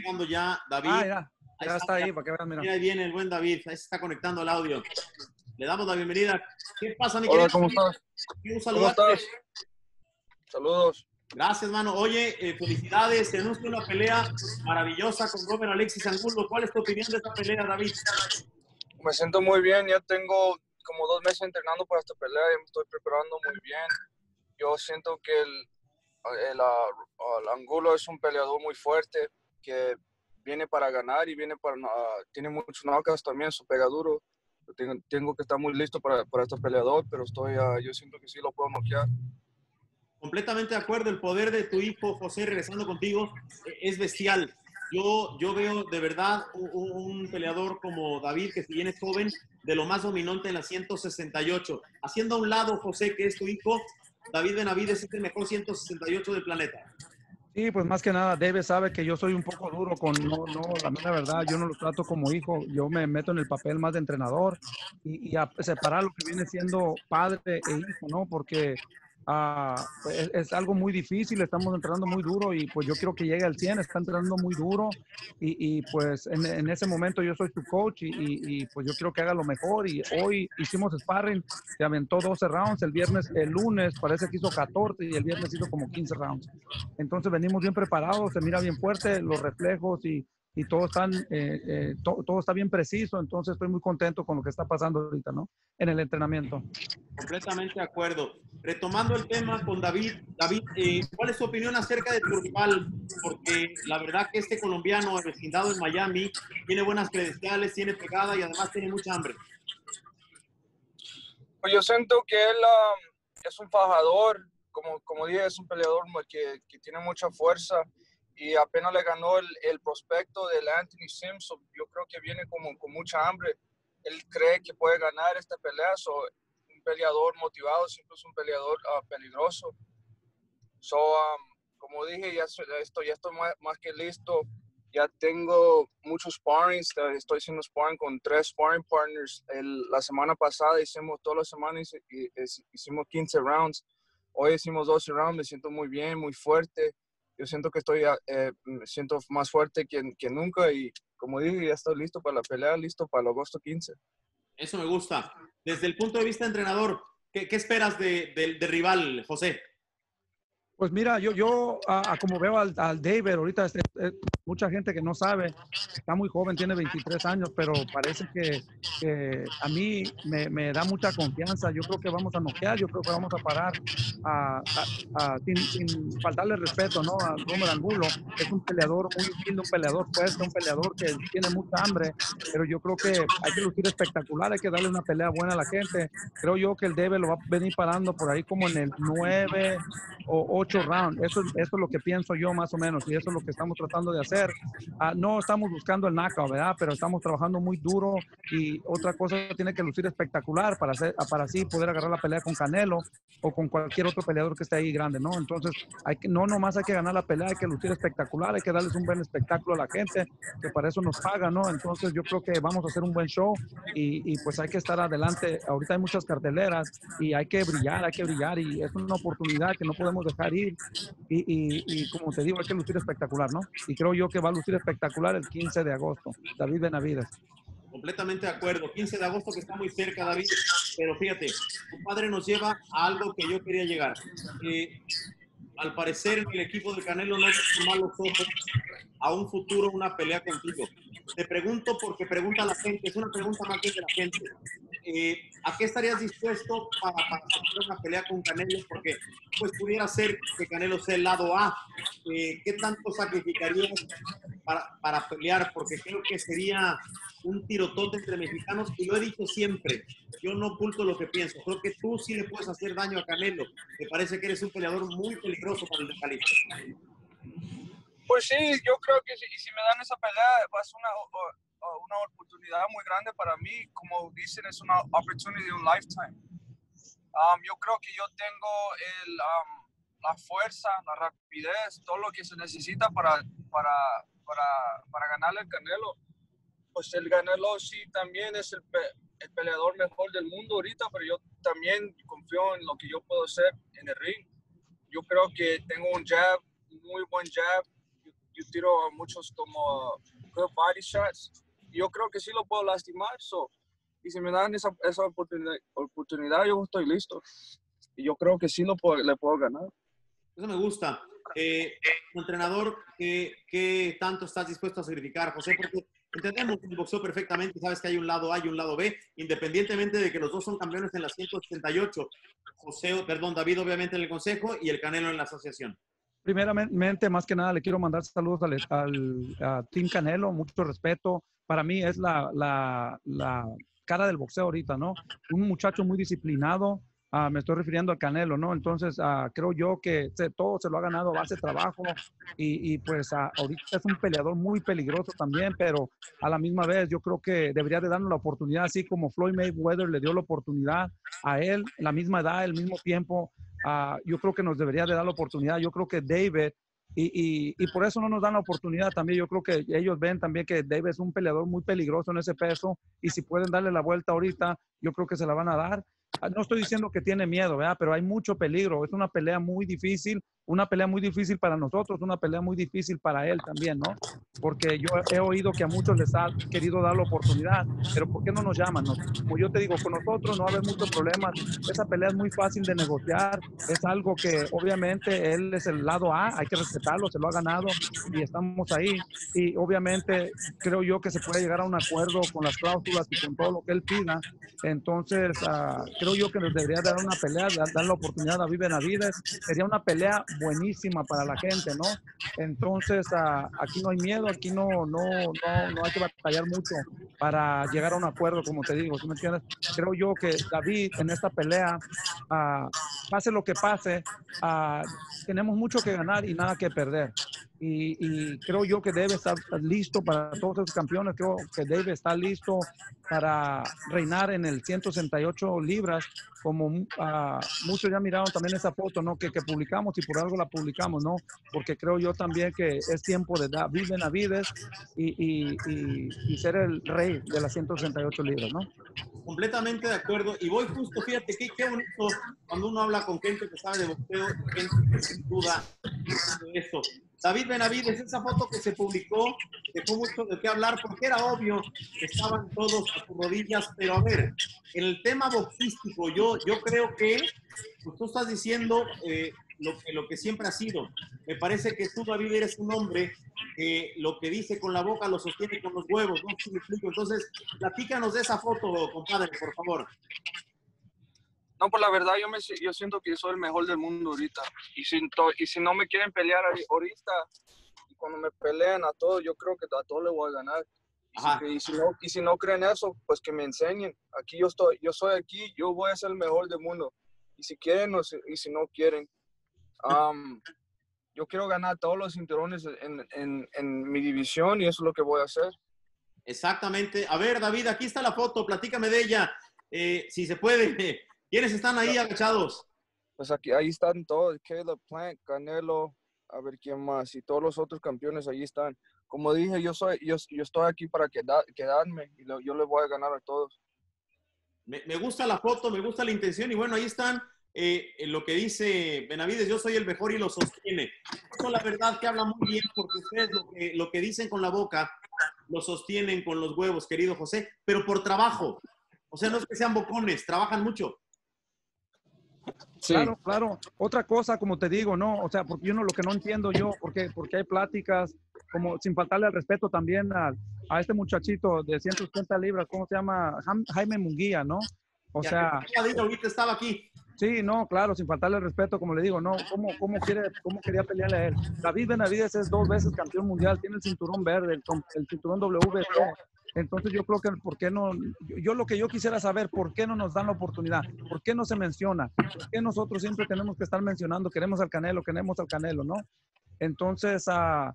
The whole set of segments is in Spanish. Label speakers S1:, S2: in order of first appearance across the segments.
S1: llegando ya David.
S2: Ah, ya. Ya está ahí, para que vean, mira.
S1: Ahí viene el buen David, ahí se está conectando el audio. Le damos la bienvenida. ¿Qué pasa, mi
S3: Hola? ¿cómo estás?
S1: Un
S3: ¿Cómo estás? Saludos.
S1: Gracias, mano. Oye, eh, felicidades. Se anuncia una pelea maravillosa con Robert Alexis Angulo. ¿Cuál es tu opinión de esta pelea, David?
S3: Me siento muy bien. Ya tengo como dos meses entrenando para esta pelea y me estoy preparando muy bien. Yo siento que el, el, ah, el Angulo es un peleador muy fuerte que viene para ganar y viene para ah, tiene muchos knockouts también, su pega duro. Tengo, tengo que estar muy listo para, para este peleador, pero estoy, ah, yo siento que sí lo puedo noquear.
S1: Completamente de acuerdo. El poder de tu hijo, José, regresando contigo, eh, es bestial. Yo, yo veo de verdad un, un peleador como David, que si bien es joven, de lo más dominante en la 168. Haciendo a un lado, José, que es tu hijo, David Benavides es el mejor 168 del planeta.
S2: Sí, pues más que nada, Debe sabe que yo soy un poco duro con, no, no, la mera verdad, yo no lo trato como hijo, yo me meto en el papel más de entrenador y, y a separar lo que viene siendo padre e hijo, ¿no? Porque ah, pues, es, es algo muy difícil, estamos entrenando muy duro y pues yo quiero que llegue al 100, está entrenando muy duro y, y, pues en, en, ese momento yo soy su coach y, y, y, pues yo quiero que haga lo mejor y hoy hicimos sparring, se aventó 12 rounds, el viernes, el lunes parece que hizo 14 y el viernes hizo como 15 rounds. Entonces venimos bien preparados, se mira bien fuerte, los reflejos y, y todo, están, eh, eh, to, todo está bien preciso, entonces estoy muy contento con lo que está pasando ahorita, ¿no? En el entrenamiento.
S1: Completamente de acuerdo. Retomando el tema con David, David, eh, ¿cuál es tu opinión acerca de tu rival? Porque la verdad que este colombiano vecindado en Miami tiene buenas credenciales, tiene pegada y además tiene mucha hambre.
S3: Pues yo siento que él um, es un fajador, como, como dije, es un peleador que, que tiene mucha fuerza y apenas le ganó el, el, prospecto del Anthony Simpson. Yo creo que viene como, con mucha hambre. Él cree que puede ganar esta pelea. So, un peleador motivado siempre es un peleador uh, peligroso. So, um, como dije, ya estoy, ya estoy más, más, que listo. Ya tengo muchos sparring. Estoy haciendo sparring con tres sparring partners. El, la semana pasada hicimos todas las semanas hicimos 15 rounds. Hoy hicimos 12 rounds. Me siento muy bien, muy fuerte yo siento que estoy, eh, me siento más fuerte que, nunca y como dije, ya estoy listo para la pelea, listo para el agosto 15.
S1: Eso me gusta. Desde el punto de vista entrenador, ¿qué, qué esperas de, de, rival, José?
S2: Pues mira, yo, yo a, a como veo al, al David, ahorita mucha gente que no sabe, está muy joven, tiene 23 años, pero parece que, a mí me, me, da mucha confianza. Yo creo que vamos a noquear, yo creo que vamos a parar a, a, sin, sin, faltarle respeto ¿no? a Romer Angulo. Es un peleador muy lindo, un peleador fuerte, un peleador que tiene mucha hambre, pero yo creo que hay que lucir espectacular, hay que darle una pelea buena a la gente. Creo yo que el David lo va a venir parando por ahí como en el 9 o 8 rounds. Eso, eso es lo que pienso yo más o menos y eso es lo que estamos tratando de hacer. Uh, no estamos buscando el knockout, ¿verdad? Pero estamos trabajando muy duro y otra cosa tiene que lucir espectacular para, hacer, para así poder agarrar la pelea con Canelo o con cualquier otro peleador que esté ahí grande, ¿no? Entonces, hay que, no nomás hay que ganar la pelea, hay que lucir espectacular, hay que darles un buen espectáculo a la gente, que para eso nos pagan, ¿no? Entonces, yo creo que vamos a hacer un buen show y, y pues hay que estar adelante. Ahorita hay muchas carteleras y hay que brillar, hay que brillar y es una oportunidad que no podemos dejar ir y, como te digo, hay que lucir espectacular, ¿no? Y creo yo que va a lucir espectacular el 15 de agosto. David Benavides.
S1: Completamente de acuerdo. 15 de agosto que está muy cerca, David. Pero fíjate, tu padre nos lleva a algo que yo quería llegar. Eh, al parecer, el equipo de Canelo no es malos ojos a un futuro, una pelea contigo. Te pregunto porque pregunta la gente, es una pregunta más bien de la gente. Eh, ¿A qué estarías dispuesto para, para una pelea con Canelo? Porque pues pudiera ser que Canelo sea el lado A. Eh, ¿Qué tanto sacrificarías para, para, pelear? Porque creo que sería un tirotote entre mexicanos y lo he dicho siempre. Yo no oculto lo que pienso. Creo que tú sí le puedes hacer daño a Canelo. Me parece que eres un peleador muy peligroso para el localista.
S3: Pues sí, yo creo que si, si me dan esa pelea va a ser una, una oportunidad muy grande para mí. Como dicen, es una opportunity de un lifetime. Um, yo creo que yo tengo el, um, la fuerza, la rapidez, todo lo que se necesita para, para, para, para ganarle el Canelo. Pues el Canelo sí también es el, pe el peleador mejor del mundo ahorita, pero yo también confío en lo que yo puedo hacer en el ring. Yo creo que tengo un jab, muy buen jab, yo tiro muchos como good body shots. Yo creo que sí lo puedo lastimar. So, y si me dan esa, esa oportunidad, oportunidad, yo estoy listo. Y yo creo que sí lo puedo, le puedo ganar.
S1: Eso me gusta. Eh, entrenador, ¿qué, ¿qué, tanto estás dispuesto a sacrificar, José? Porque entendemos el boxeo perfectamente, sabes que hay un lado A y un lado B, independientemente de que los dos son campeones en la 178. José, perdón, David obviamente en el consejo y el Canelo en la asociación.
S2: Primeramente, más que nada, le quiero mandar saludos al, al Team Canelo, mucho respeto. Para mí es la, la, la cara del boxeo ahorita, ¿no? Un muchacho muy disciplinado, Ah, me estoy refiriendo al Canelo, ¿no? Entonces, uh, creo yo que todo se lo ha ganado a base de trabajo y, y pues uh, ahorita es un peleador muy peligroso también, pero a la misma vez yo creo que debería de darnos la oportunidad, así como Floyd Mayweather le dio la oportunidad a él, la misma edad, el mismo tiempo, yo creo que nos debería de dar la oportunidad. Yo creo que David y, y, y, por eso no nos dan la oportunidad también. Yo creo que ellos ven también que David es un peleador muy peligroso en ese peso y si pueden darle la vuelta ahorita, yo creo que se la van a dar. Ah, no estoy diciendo que tiene miedo, ¿verdad? Pero hay mucho peligro. Es una pelea muy difícil, una pelea muy difícil para nosotros, una pelea muy difícil para él también, ¿no? Porque yo he oído que a muchos les ha querido dar la oportunidad, pero ¿por qué no nos llaman? Como yo te digo, con nosotros no va a haber muchos problemas. Esa pelea es muy fácil de negociar, es algo que obviamente él es el lado A, hay que respetarlo, se lo ha ganado y estamos ahí. Y obviamente creo yo que se puede llegar a un acuerdo con las cláusulas y con todo lo que él pida. Entonces, uh, creo yo que nos debería dar una pelea, dar la oportunidad a David Benavides. Sería una pelea buenísima para la gente, ¿no? Entonces, uh, aquí no hay miedo, aquí no, no, no, no hay que batallar mucho para llegar a un acuerdo, como te digo, ¿sí me entiendes? Creo yo que David en esta pelea, uh, pase lo que pase, tenemos mucho que ganar y nada que perder. Y, y, creo yo que debe estar listo para todos esos campeones. Creo que debe estar listo para reinar en el 168 libras, como uh, muchos ya miraron también esa foto, ¿no? Que, que, publicamos y por algo la publicamos, ¿no? Porque creo yo también que es tiempo de David Benavides y, y, y, y ser el rey de las 168 libras, ¿no?
S1: Completamente de acuerdo. Y voy justo, fíjate, qué, qué bonito cuando uno habla con gente que sabe de boxeo, gente que sin duda de esto. David Benavides, esa foto que se publicó, dejó mucho de qué hablar porque era obvio que estaban todos a sus rodillas, pero a ver, en el tema boxístico, yo, yo creo que pues, tú estás diciendo eh, lo, que, lo que siempre ha sido. Me parece que tú, David, eres un hombre que lo que dice con la boca lo sostiene con los huevos, ¿no? ¿Sí me explico? Entonces, platícanos de esa foto, compadre, por favor.
S3: No, pues la verdad yo, me, yo siento que soy el mejor del mundo ahorita. Y si, y si no me quieren pelear ahorita, y cuando me pelean a todos, yo creo que a todos les voy a ganar. Y si, y si, no, y si no creen eso, pues que me enseñen. Aquí yo estoy, yo soy aquí, yo voy a ser el mejor del mundo. Y si quieren o si, y si no quieren. Um, yo quiero ganar todos los cinturones en, en, en mi división y eso es lo que voy a hacer.
S1: Exactamente. A ver, David, aquí está la foto, platícame de ella. Eh, si se puede, ¿Quiénes están ahí agachados?
S3: Pues aquí, ahí están todos, Caleb Plant, Canelo, a ver quién más, y todos los otros campeones ahí están. Como dije, yo soy, yo, yo estoy aquí para quedar, quedarme y lo, yo les voy a ganar a todos.
S1: Me, me, gusta la foto, me gusta la intención y bueno, ahí están eh, lo que dice Benavides, yo soy el mejor y lo sostiene. Eso la verdad que habla muy bien porque ustedes lo que, lo que dicen con la boca lo sostienen con los huevos, querido José, pero por trabajo. O sea, no es que sean bocones, trabajan mucho.
S2: Sí. Claro, claro. Otra cosa, como te digo, ¿no? O sea, porque yo no, lo que no entiendo yo, porque, porque hay pláticas, como sin faltarle al respeto también a, a este muchachito de 180 libras, ¿cómo se llama? Jaime Munguía, ¿no? O
S1: ya,
S2: sea...
S1: Ahorita estaba aquí.
S2: Sí, no, claro, sin faltarle el respeto, como le digo, no, ¿cómo, cómo, quiere, cómo quería pelearle a él? David Benavides es dos veces campeón mundial, tiene el cinturón verde, el, el cinturón WBC, entonces yo creo que, ¿por qué no? Yo, lo que yo quisiera saber, ¿por qué no nos dan la oportunidad? ¿Por qué no se menciona? ¿Por qué nosotros siempre tenemos que estar mencionando, queremos al Canelo, queremos al Canelo, ¿no? Entonces, uh,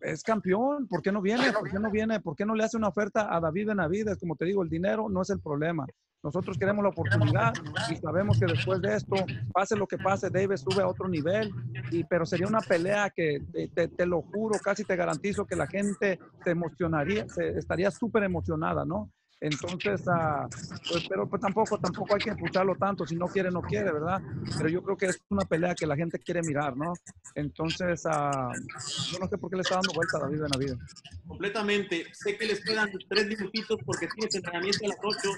S2: es campeón, ¿por qué no viene? ¿Por qué no viene? ¿Por qué no le hace una oferta a David Benavides? Como te digo, el dinero no es el problema. Nosotros queremos la oportunidad y sabemos que después de esto, pase lo que pase, David sube a otro nivel, y, pero sería una pelea que te, te lo juro, casi te garantizo que la gente se emocionaría, se, estaría súper emocionada, ¿no? Entonces, uh, pues, pero pues, tampoco, tampoco hay que escucharlo tanto, si no quiere, no quiere, ¿verdad? Pero yo creo que es una pelea que la gente quiere mirar, ¿no? Entonces, uh, yo no sé por qué le está dando vuelta a David Benavides.
S1: Completamente. Sé que les quedan tres minutitos porque tienes entrenamiento a las ocho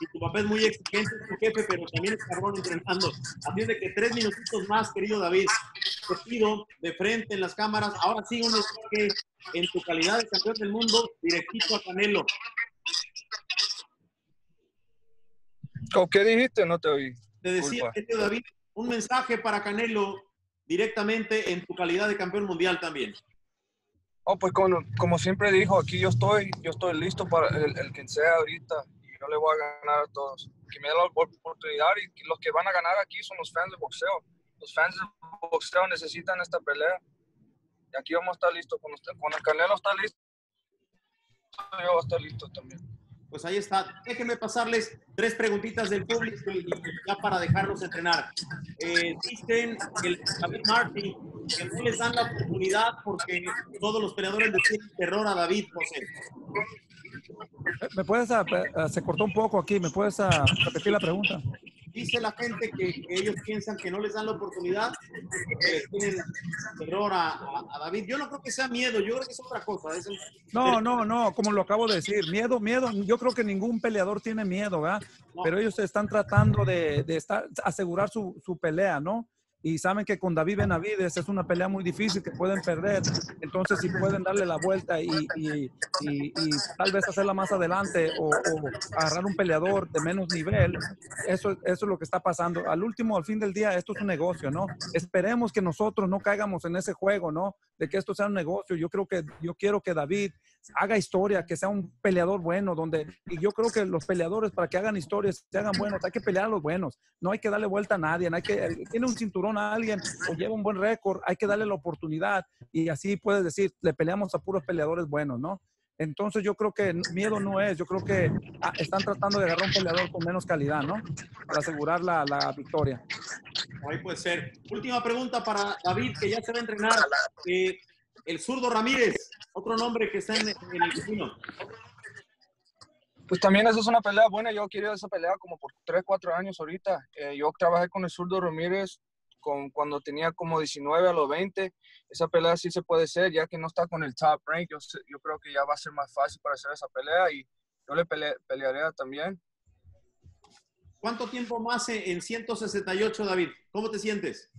S1: y tu papel es muy exigente, tu jefe, pero también es cabrón entrenando. Así de que tres minutitos más, querido David. Te de frente en las cámaras. Ahora sí, un que en tu calidad de campeón del mundo, directito a Canelo.
S3: ¿Qué dijiste? No te oí.
S1: Te decía, David, un mensaje para Canelo directamente en tu calidad de campeón mundial también.
S3: Oh, pues como, como siempre dijo, aquí yo estoy, yo estoy listo para el, el que sea ahorita y yo le voy a ganar a todos. Que me dé la oportunidad y los que van a ganar aquí son los fans de boxeo. Los fans de boxeo necesitan esta pelea y aquí vamos a estar listos. Cuando, cuando el Canelo está listo, yo voy a estar listo también.
S1: Pues ahí está. Déjenme pasarles tres preguntitas del público y ya para dejarlos entrenar. Eh, dicen el David Martin que no les dan la oportunidad porque todos los peleadores le tienen terror a David, José.
S2: ¿Me puedes, ah, ah, se cortó un poco aquí, ¿me puedes ah, repetir la pregunta?
S1: Dice la gente que, ellos piensan que no les dan la oportunidad porque tienen terror a, David. Yo no creo que sea miedo, yo creo que es otra cosa.
S2: no, no, no, como lo acabo de decir, miedo, miedo, yo creo que ningún peleador tiene miedo, ¿verdad? Pero ellos están tratando de, de estar, asegurar su, su pelea, ¿no? Y saben que con David Benavides es una pelea muy difícil que pueden perder. Entonces, si pueden darle la vuelta y, y, y, tal vez hacerla más adelante o, agarrar un peleador de menos nivel, eso, eso es lo que está pasando. Al último, al fin del día, esto es un negocio, ¿no? Esperemos que nosotros no caigamos en ese juego, ¿no? De que esto sea un negocio. Yo creo que, yo quiero que David haga historia, que sea un peleador bueno, donde, y yo creo que los peleadores para que hagan historias, se hagan buenos, hay que pelear a los buenos, no hay que darle vuelta a nadie, hay que, tiene un cinturón a alguien o lleva un buen récord, hay que darle la oportunidad y así puedes decir, le peleamos a puros peleadores buenos, ¿no? Entonces yo creo que miedo no es, yo creo que ah, están tratando de agarrar un peleador con menos calidad, ¿no? Para asegurar la, la victoria.
S1: Ahí puede ser. Última pregunta para David, que ya se va a entrenar. Eh, el zurdo Ramírez, otro nombre que está en, el destino.
S3: Pues también esa es una pelea buena. Yo quiero esa pelea como por 3, 4 años ahorita. Eh, yo trabajé con el zurdo Ramírez con, cuando tenía como 19 a los 20. Esa pelea sí se puede hacer, ya que no está con el top rank. Yo, yo creo que ya va a ser más fácil para hacer esa pelea y yo le pelearé también.
S1: ¿Cuánto tiempo más en 168, David? ¿Cómo te sientes?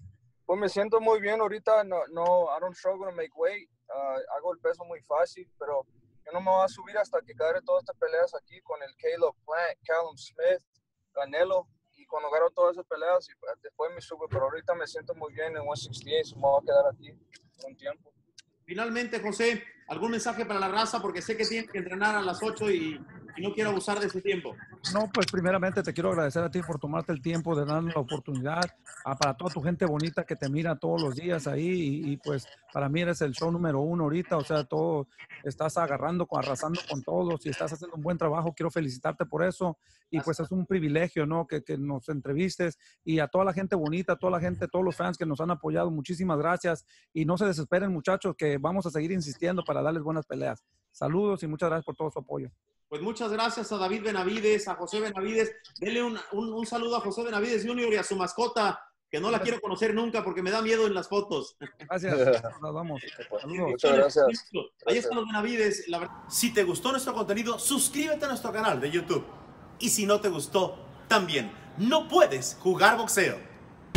S3: Pues me siento muy bien ahorita, no, no I don't struggle to make weight, uh, hago el peso muy fácil, pero yo no me voy a subir hasta que agarre todas estas peleas aquí con el Caleb Plant, Callum Smith, Canelo, cuando agarro todas esas peleas, y pues, después me subo, pero ahorita me siento muy bien en 168, me voy a quedar aquí un tiempo.
S1: Finalmente, José, ¿algún mensaje para la raza? Porque sé que tienes que entrenar a las 8 y y no quiero abusar de su tiempo.
S2: No, pues primeramente te quiero agradecer a ti por tomarte el tiempo de darnos la oportunidad a, para toda tu gente bonita que te mira todos los días ahí y, pues para mí eres el show número uno ahorita, o sea, todo estás agarrando, arrasando con todos y estás haciendo un buen trabajo, quiero felicitarte por eso y pues es un privilegio, ¿no? Que, que nos entrevistes y a toda la gente bonita, a toda la gente, todos los fans que nos han apoyado, muchísimas gracias y no se desesperen muchachos que vamos a seguir insistiendo para darles buenas peleas. Saludos y muchas gracias por todo su apoyo.
S1: Pues muchas gracias a David Benavides, a José Benavides. Dele un, un, saludo a José Benavides Junior y a su mascota, que no la quiero conocer nunca porque me da miedo en las fotos.
S2: Gracias. Nos vamos.
S3: Muchas gracias.
S1: Ahí están los Benavides.
S4: Si te gustó nuestro contenido, suscríbete a nuestro canal de YouTube. Y si no te gustó, también no puedes jugar boxeo.